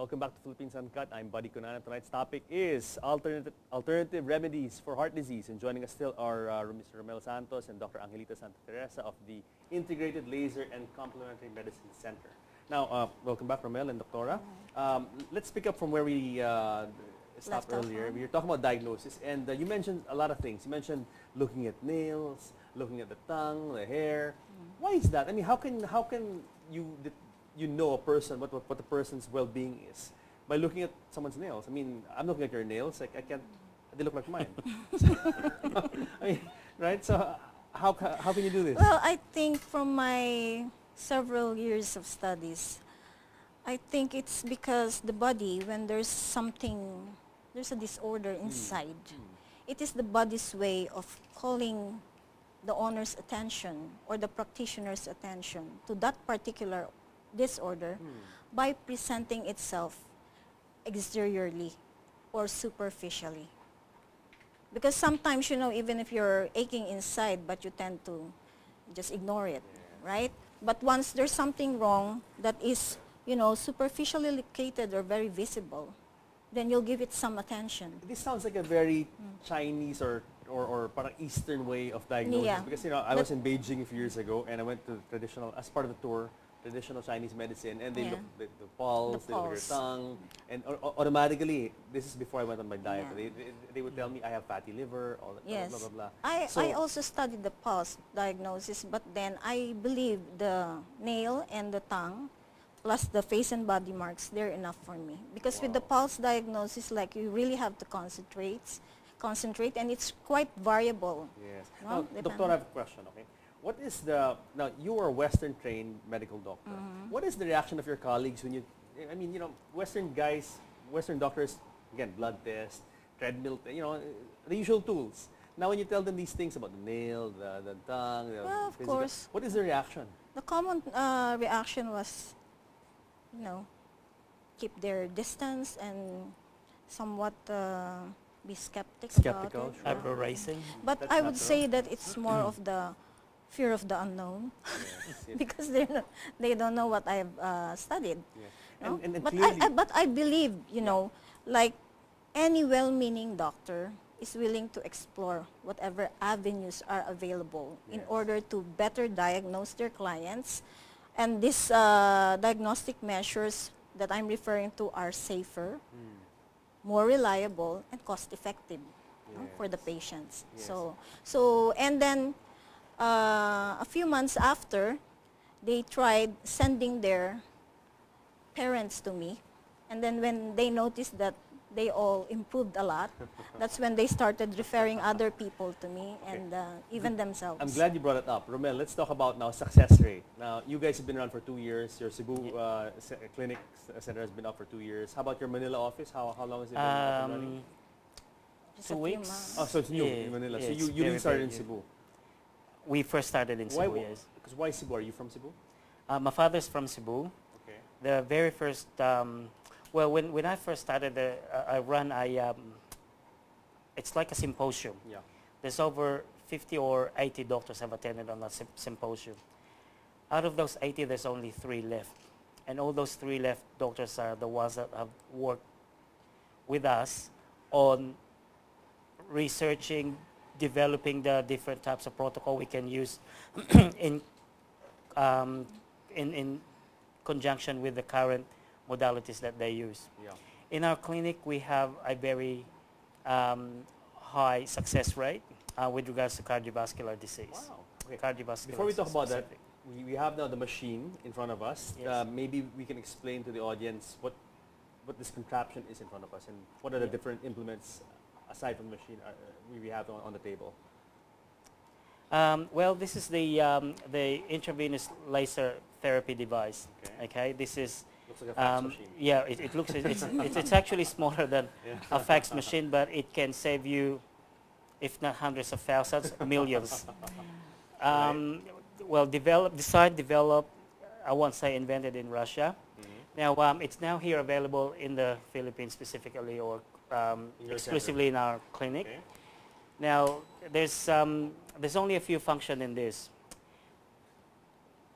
Welcome back to Philippines Uncut. I'm Buddy Cunanan. Tonight's topic is alternative, alternative remedies for heart disease. And joining us still are uh, Mr. Rommel Santos and Dr. Angelita Santa Teresa of the Integrated Laser and Complementary Medicine Center. Now, uh, welcome back, Rommel and Doctora. Um, let's pick up from where we uh, stopped Left earlier. We were talking about diagnosis, and uh, you mentioned a lot of things. You mentioned looking at nails, looking at the tongue, the hair. Mm. Why is that? I mean, how can how can you you know a person what what, what the person's well-being is by looking at someone's nails? I mean, I'm looking at your nails. Like I can't. They look like mine. I mean, right? So how how can you do this? Well, I think from my several years of studies, I think it's because the body, when there's something, there's a disorder hmm. inside, hmm. it is the body's way of calling the owner's attention or the practitioner's attention to that particular disorder hmm. by presenting itself exteriorly or superficially. Because sometimes, you know, even if you're aching inside, but you tend to just ignore it, right? But once there's something wrong that is, you know, superficially located or very visible, then you'll give it some attention. This sounds like a very hmm. Chinese or, or, or parang Eastern way of diagnosis. Yeah. Because, you know, I was in Beijing a few years ago and I went to traditional, as part of the tour, traditional Chinese medicine and they Yeah. look at the, the pulse, they look at pulse. your tongue. And au- au- automatically, this is before I went on my diet, Yeah. they, they, they would tell me I have fatty liver, all that, Yes. blah, blah, blah. I, So- I also studied the pulse diagnosis, but then I believe the nail and the tongue, plus the face and body marks, they're enough for me. Because with the pulse diagnosis, like you really have to concentrate, concentrate, and it's quite variable. Yes. No, now, Doctor, I have a question, okay? What is the, now you are a Western trained medical doctor. Mm-hmm. What is the reaction of your colleagues when you, I mean, you know, Western guys, Western doctors, again, blood test, treadmill, t- you know, the usual tools. Now when you tell them these things about the nail, the, the tongue, the Well, of physical- course. what is the reaction? The common uh, reaction was, you know, keep their distance and somewhat uh, be skeptic Skeptical, about it. sure. Eyebrow raising. But That's I would natural. say that it's more of the fear of the unknown Yes, yes, because they they don't know what I've uh, studied. yes. no? And, and, and but I, I but I believe you know like any well-meaning doctor is willing to explore whatever avenues are available in order to better diagnose their clients and these uh, diagnostic measures that I'm referring to are safer, Hmm. more reliable, and cost-effective no, for the patients. So, so and then uh, a few months after, they tried sending their parents to me, and then when they noticed that they all improved a lot, that's when they started referring other people to me and uh, even themselves. I'm glad you brought it up. Rommel, let's talk about now success rate. Now, you guys have been around for two years. Your Cebu uh, clinic center has been up for two years. How about your Manila office? How, how long has it been up and running? Um, Just a two weeks. months. Oh, so it's new Yeah, in Manila. yeah, so you, you really very, started in new. Cebu. We first started in Why? Cebu, yes. Because why Cebu? Are you from Cebu? Uh, my father's from Cebu. Okay. The very first, um, well, when, when I first started, uh, I run a, um, it's like a symposium. Yeah. There's over 50 or 80 doctors have attended on that sym- symposium. Out of those 80, there's only three left. And all those three left doctors are the ones that have worked with us on researching, developing the different types of protocol we can use in, um, in, in conjunction with the current modalities that they use. Yeah. In our clinic, we have a very um, high success rate uh, with regards to cardiovascular disease. Wow. Okay. Cardiovascular Before we talk about that, we, we have now the machine in front of us. Yes. Uh, maybe we can explain to the audience what what this contraption is in front of us and what are the different implements aside from the machine uh, we, have on, on the table. Um, well, this is the, um, the intravenous laser therapy device. Okay. Okay, this is Looks like a fax um, machine. yeah, it, it looks it's, it's, it's actually smaller than Yeah. a fax machine, but it can save you, if not hundreds of thousands, millions. Um, well, develop, designed, developed, I won't say invented in Russia. Mhm. Now, um, it's now here available in the Philippines specifically or um, In your exclusively in our clinic. Okay. Now, there's, um, there's only a few functions in this.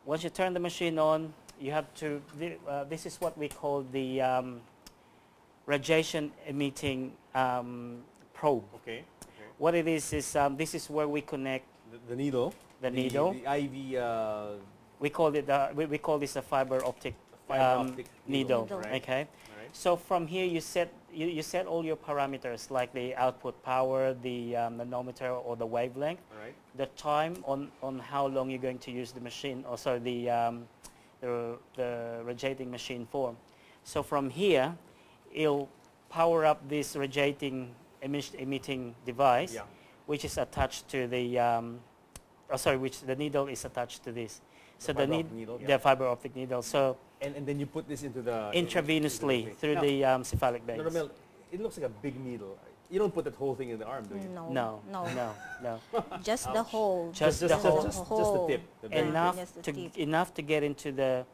Once you turn the machine on, you have to, uh, this is what we call the um, radiation emitting um, probe. Okay. okay. What it is is um, this is where we connect The, the needle. the needle. The IV uh, we call it uh, we, we call this a fiber optic fiber um, optic needle. Needle. Right. Okay. All right. So from here you set you, you set all your parameters like the output power, the um, nanometer or the wavelength, right. the time on, on how long you're going to use the machine or sorry the um, the, the radiating machine for. So from here it'll power up this radiating emitting device Yeah. which is attached to the um, oh, sorry which the needle is attached to this. So the, fiber need, optic needle, yeah. the fiber optic needle. So And, and then you put this into the intravenously into through Now, the um, cephalic No, veins. Rommel, it looks like a big needle. You don't put that whole thing in the arm, do you? No. No, No. no, no. Just the Ouch. hole. Just the just, whole- just, just the tip. The enough Just to tip. enough to get into the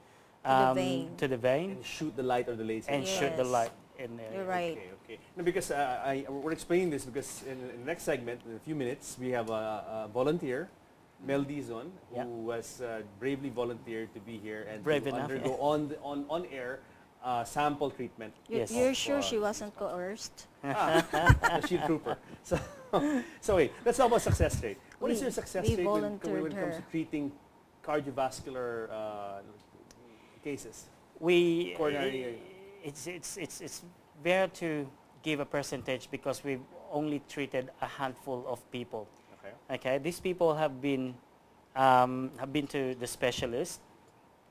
To the um, vein. to the vein And shoot the light or the laser. and shoot the light in there. You're right. Okay, okay. No, because uh, I, we're explaining this because in, in the next segment, in a few minutes, we have a, a volunteer, Mel Dizon, Yeah. who was uh, bravely volunteered to be here and Brave to enough, undergo on, the, on, on air uh, sample treatment. You- Yes. You're sure she wasn't coerced? ah, the shield trooper. So, so wait, let's talk about success rate. What is We- your success rate when, when volunteered it comes to her. treating cardiovascular uh, cases? We Coronary- it's it's it's it's rare to give a percentage because we've only treated a handful of people. Okay. Okay, these people have been um, have been to the specialist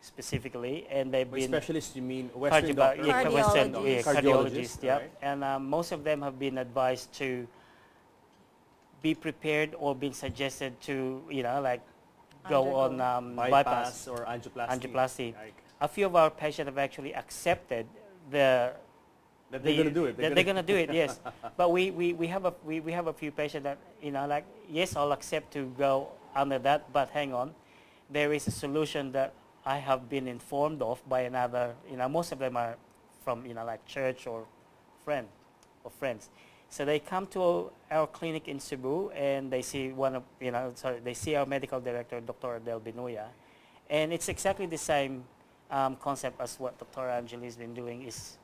specifically, and they've By been specialists, you mean Western cardio- doctors? yeah, Cardiologist. Western- yeah, Cardiologist, cardiologist, yeah. alright. And um, most of them have been advised to be prepared or been suggested to, you know, like go on um, bypass, bypass. or angioplasty. Angioplasty. Like, A few of our patients have actually accepted the that they're the- going to do it. that they're gonna do it, yes. But we, we, we have a we, we have a few patients that you know like yes I'll accept to go under that, but hang on, there is a solution that I have been informed of by another. You know most of them are from you know like church or friend or friends. So they come to our clinic in Cebu and they see one of you know sorry they see our medical director Dr. Del Binuya, and it's exactly the same um, concept as what Dr. Angeli has been doing is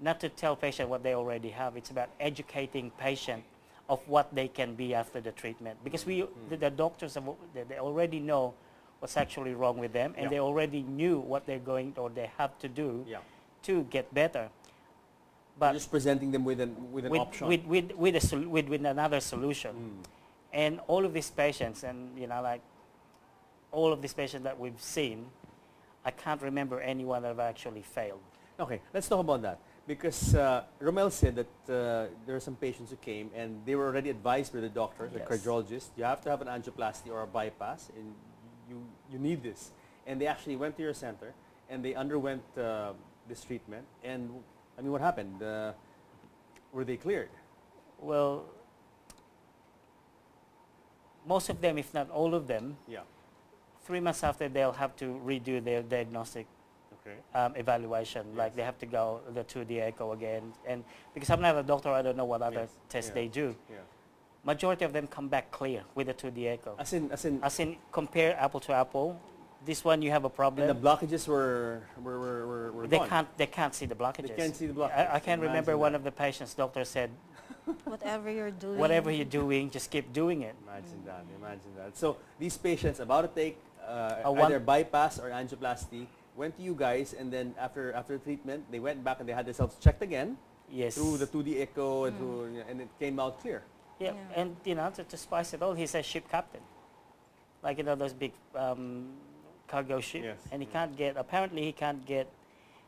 not to tell patient what they already have. It's about educating patient of what they can be after the treatment. Because we, the, the doctors, have, they, already know what's actually wrong with them, and Yeah. they already knew what they're going or they have to do Yeah. to get better. But But just presenting them with an with an with, option. with, with, with, a with, with another solution. Mm. And all of these patients, and you know, like all of these patients that we've seen, I can't remember anyone that have actually failed. Okay, let's talk about that because uh, Rommel said that uh, there are some patients who came and they were already advised by the doctor, the Yes. cardiologist, you have to have an angioplasty or a bypass, and you you need this. And they actually went to your center and they underwent uh, this treatment. And I mean, what happened? Uh, were they cleared? Well, most of them, if not all of them, Yeah. three months after they'll have to redo their diagnostic Okay. um, evaluation. Like they have to go the 2D echo again. And because I'm not a doctor, I don't know what other Yes. tests Yeah. they do. Yeah. Majority of them come back clear with the 2D echo. As in, as in, As in, compare apple to apple. This one you have a and problem. the blockages were were were, were, were they gone. can't they can't see the blockages. They can't see the blockages. I, I can remember Imagine one that. of the patients. Doctor said, Whatever you're doing. whatever you're doing, just keep doing it. Imagine that, imagine that. So these patients about to take uh, A one- either bypass or angioplasty went to you guys and then after after treatment they went back and they had themselves checked again Yes. through the 2D echo and, Mm. through, and it came out clear. Yeah, Yeah. and you know, to, to spice it all, he's a ship captain. Like you know those big um, cargo ship, Yes, and he yeah. can't get. Apparently, he can't get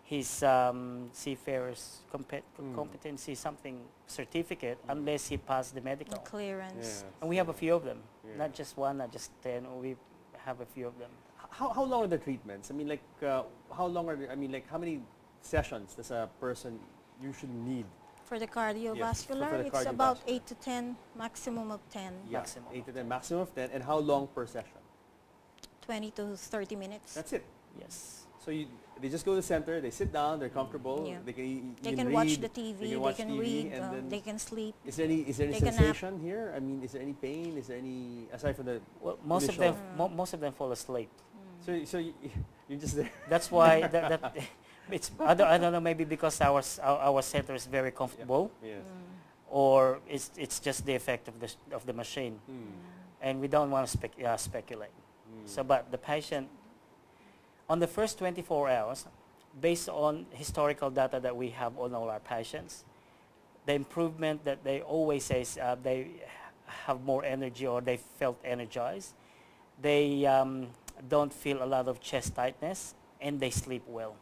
his um, seafarer's compet- Mm. competency something certificate unless he passed the The medical. clearance. And we have a few of them, Yeah. not just one, not just ten. We have a few of them. How, how long are the treatments? I mean, like, uh, how long are the, I mean, like, how many sessions does a person usually need? For the cardiovascular, for the it's about 8 to 10, maximum of 10, Yeah, Maximum. eight to ten, maximum of ten, and how long per session? 20 to 30 minutes. That's it. Yes. So you, they just go to the center, they sit down, they're comfortable, Yeah. they can, they you can watch the TV, they they can can, watch TV, read, and then- they can sleep. Is there any is there any Take a nap. sensation here? I mean, is there any pain? Is there any aside from the Well, most of Initial. them, mo- most of them fall asleep. Mm. so so you, you're just there? That's why that, that It's I don't, I don't know maybe because our our, our center is very comfortable, Yes. or it's it's just the effect of the of the machine, Mm. and we don't want to spec, uh, speculate. Mm. So, but the patient, on the first 24 hours, based on historical data that we have on all our patients, the improvement that they always say is uh, they have more energy or they felt energized. They um, don't feel a lot of chest tightness and they sleep well.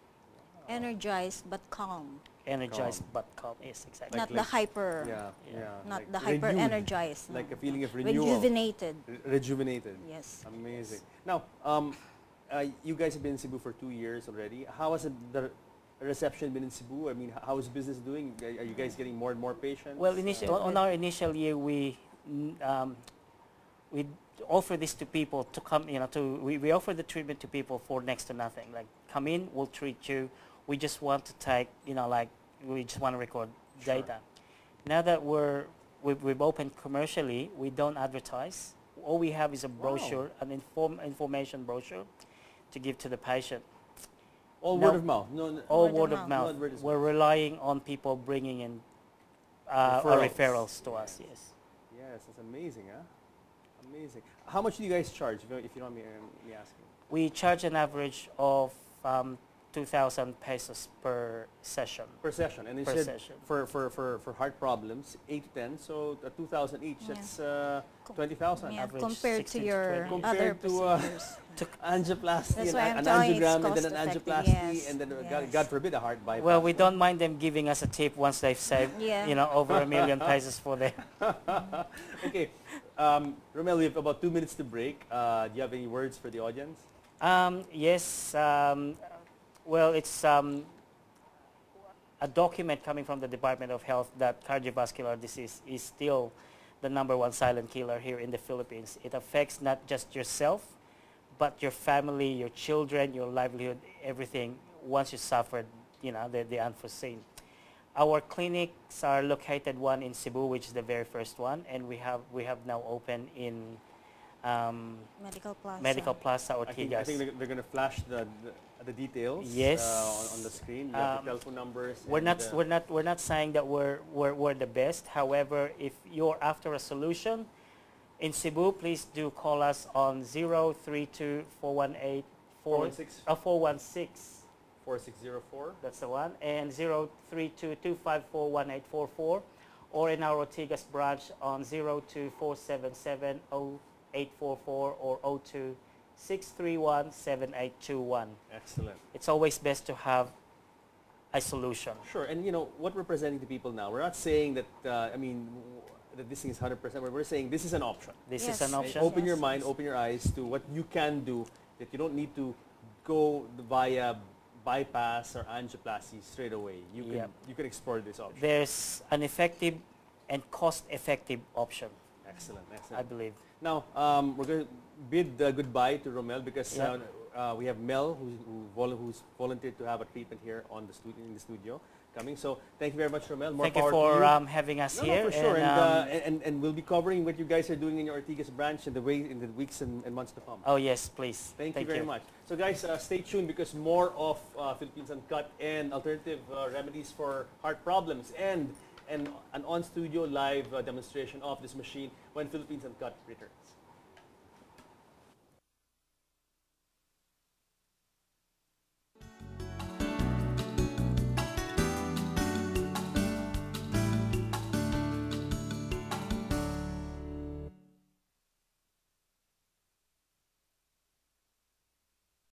Energized but calm. Energized Calm. but calm. Yes, exactly. not like- the hyper. yeah, Yeah. yeah. Not like the hyper renewed, energized. Like no. a feeling of renewal. Rejuvenated. Re- rejuvenated. Yes. Amazing. Now, um, uh, you guys have been in Cebu for two years already. How has the reception been in Cebu? I mean, how is business doing? Are are you guys getting more and more patients? Well, initial, Uh, on our initial year, we um, we offer this to people to come, you know, to we, we offer the treatment to people for next to nothing. Like, come in, we'll treat you. We just want to take, you know, like we just want to record Sure. data. Now that we're we've, we've opened commercially, we don't advertise. All we have is a Wow. brochure, an inform information brochure, to give to the patient. all no. word of mouth. No, no All Word of word of mouth. mouth. We're relying on people bringing in uh, Referrals. referrals to us. Yes. Yes, that's amazing, huh? Amazing. How much do you guys charge, if you, if you don't mind me, um, asking? We charge an average of um, 2,000 pesos per session. Per session. And you Per said session. for, for, for, for heart problems, 8 to 10, so uh, 2,000 each. Yeah. That's uh, 20,000. Yeah, average compared to 16 to your 20. other Compared to, uh, procedures. Angioplasty, That's and why a- I'm an angiogram, and then an angioplasty, yes, and then, uh, God, yes. God forbid, a heart bypass. Well, we no? don't mind them giving us a tip once they've saved, Yeah. you know, over a million pesos for them. okay. Um, Rommel, we have about two minutes to break. Uh, do you have any words for the audience? Um, yes. Um, well, it's um, a document coming from the Department of Health that cardiovascular disease is still the number one silent killer here in the Philippines. It affects not just yourself, but your family, your children, your livelihood, everything once you suffered, you know, the, the unforeseen. Our clinics are located one in Cebu, which is the very first one, and we have we have now opened in um, Medical Plaza. Medical Plaza I think, I think they're, they're going to flash the, the, the details Yes. uh, on, on the screen. You have Um, the telephone numbers. We're not, uh, we're not, we're not saying that we're, we're, we're the best. However, if you're after a solution in Cebu, please do call us on 032 418 416 uh, 416. 4604. That's the one. And 032 254 1844. Or in our Ortigas branch on 02477 0844 or 02 631 7821. Excellent. It's always best to have a solution. Sure, and you know what we're presenting to people now. We're not saying that uh, I mean that this thing is 100%. But we're saying this is an option. This Yes. is an Right. option. Open your mind, open your eyes to what you can do. That you don't need to go via bypass or angioplasty straight away. You can Yep. you can explore this option. There's an effective and cost-effective option, Excellent, excellent. I believe. Now um, we're going to bid goodbye to Rommel because Yep. uh, uh, we have Mel who's, who vol- who's volunteered to have a treatment here on the in the studio coming. So thank you very much, Rommel. More Thank you for you. um, having us No, here. no, for sure. and, And, uh, um, and, and we'll be covering what you guys are doing in your Ortigas branch in the way in the weeks and, and months to come. oh yes, please. Thank, you very much. So guys, uh, stay tuned because more of uh, Philippines Uncut and alternative uh, remedies for heart problems and, and an on-studio live uh, demonstration of this machine when Philippines Uncut returns.